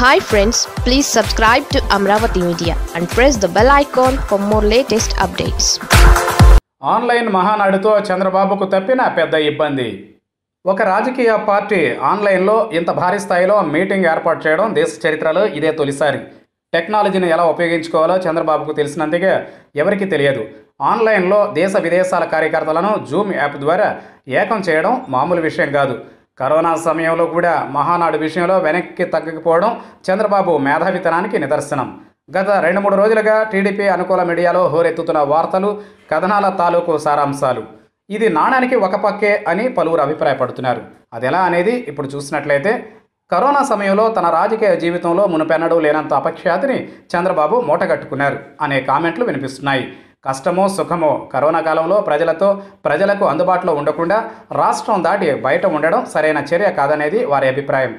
Hi friends please subscribe to Amaravati media and press the bell icon for more latest updates online మహానాడుతో చంద్రబాబుకు తప్పిన పెద్ద ఇబ్బంది. ఒక రాజకీయ పార్టీ ఆన్లైన్లో ఇంత భారీ స్థాయిలో మీటింగ్ ఏర్పాటు చేయడం దేశ చరిత్రలో ఇదే తొలిసారి. టెక్నాలజీని ఎలా ఉపయోగించుకోవాలో చంద్రబాబుకు తెలిసినందుకే ఎవరికీ తెలియదు. ఆన్లైన్లో దేశ విదేశాల కార్యకర్తలను జూమ్ యాప్ ద్వారా ఏకం చేయడం మామూలు విషయం కాదు. కరోనా సమయంలో కూడా మహానాడు విషయంలో వెనక్కి తగ్గకపోవడం చంద్రబాబు మేధావితనానికి నిదర్శనం. గత రెండు మూడు రోజులుగా టీడీపీ అనుకూల మీడియాలో హోరెత్తుతున్న వార్తలు కథనాల తాలూకు సారాంశాలు. ఇది నాణానికి ఒక పక్కే అని పలువురు అభిప్రాయపడుతున్నారు. అది ఎలా అనేది ఇప్పుడు చూసినట్లయితే కరోనా సమయంలో తన రాజకీయ జీవితంలో మునుపెన్నడూ లేనంత అపఖ్యాతిని చంద్రబాబు మూటగట్టుకున్నారు అనే కామెంట్లు వినిపిస్తున్నాయి. కష్టమో సుఖమో కరోనా కాలంలో ప్రజలతో ప్రజలకు అందుబాటులో ఉండకుండా రాష్ట్రం దాటి బయట ఉండడం సరైన చర్య కాదనేది వారి అభిప్రాయం.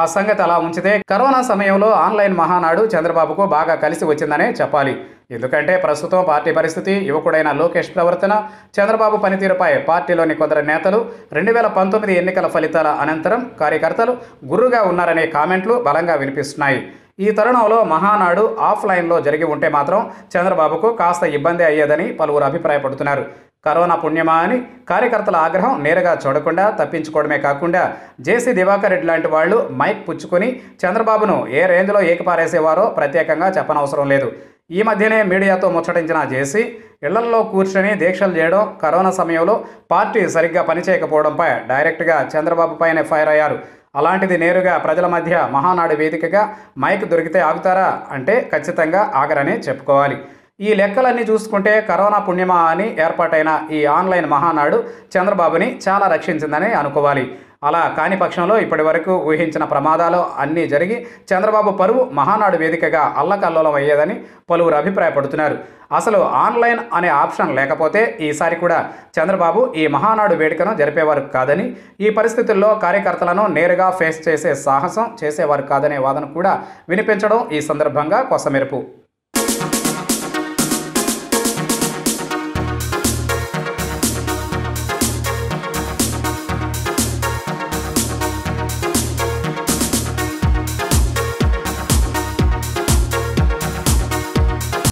ఆ సంగతి అలా ఉంచితే కరోనా సమయంలో ఆన్లైన్ మహానాడు చంద్రబాబుకు బాగా కలిసి వచ్చిందనే చెప్పాలి. ఎందుకంటే ప్రస్తుతం పార్టీ పరిస్థితి యువకుడైన లోకేష్ ప్రవర్తన చంద్రబాబు పనితీరుపై పార్టీలోని కొందరు నేతలు రెండు వేల పంతొమ్మిది ఎన్నికల ఫలితాల అనంతరం కార్యకర్తలు గుర్రుగా ఉన్నారనే కామెంట్లు బలంగా వినిపిస్తున్నాయి. ఈ తరుణంలో మహానాడు ఆఫ్లైన్లో జరిగి ఉంటే మాత్రం చంద్రబాబుకు కాస్త ఇబ్బంది అయ్యేదని పలువురు అభిప్రాయపడుతున్నారు. కరోనా పుణ్యమా అని కార్యకర్తల ఆగ్రహం నేరుగా చూడకుండా తప్పించుకోవడమే కాకుండా జేసీ దివాకర్ రెడ్డి లాంటి వాళ్ళు మైక్ పుచ్చుకొని చంద్రబాబును ఏ రేంజ్లో ఏకపారేసేవారో ప్రత్యేకంగా చెప్పనవసరం లేదు. ఈ మధ్యనే మీడియాతో ముచ్చటించిన జేసీ ఇళ్ళల్లో కూర్చొని దీక్షలు చేయడం కరోనా సమయంలో పార్టీ సరిగ్గా పనిచేయకపోవడంపై డైరెక్ట్గా చంద్రబాబు పైనే ఫైర్ అయ్యారు. అలాంటిది నేరుగా ప్రజల మధ్య మహానాడు వేదికగా మైక్ దొరికితే ఆగుతారా అంటే ఖచ్చితంగా ఆగరనే చెప్పుకోవాలి. ఈ లెక్కలన్నీ చూసుకుంటే కరోనా పుణ్యమా అని ఏర్పాటైన ఈ ఆన్లైన్ మహానాడు చంద్రబాబుని చాలా రక్షించిందని అనుకోవాలి. అలా కాని పక్షంలో ఇప్పటి వరకు ఊహించిన ప్రమాదాలు అన్నీ జరిగి చంద్రబాబు పరువు మహానాడు వేదికగా అల్లకల్లోలం అయ్యేదని పలువురు అభిప్రాయపడుతున్నారు. అసలు ఆన్లైన్ అనే ఆప్షన్ లేకపోతే ఈసారి కూడా చంద్రబాబు ఈ మహానాడు వేడుకను జరిపేవారు కాదని ఈ పరిస్థితుల్లో కార్యకర్తలను నేరుగా ఫేస్ చేసే సాహసం చేసేవారు కాదనే వాదన కూడా వినిపించడం ఈ సందర్భంగా కొసమెరుపు.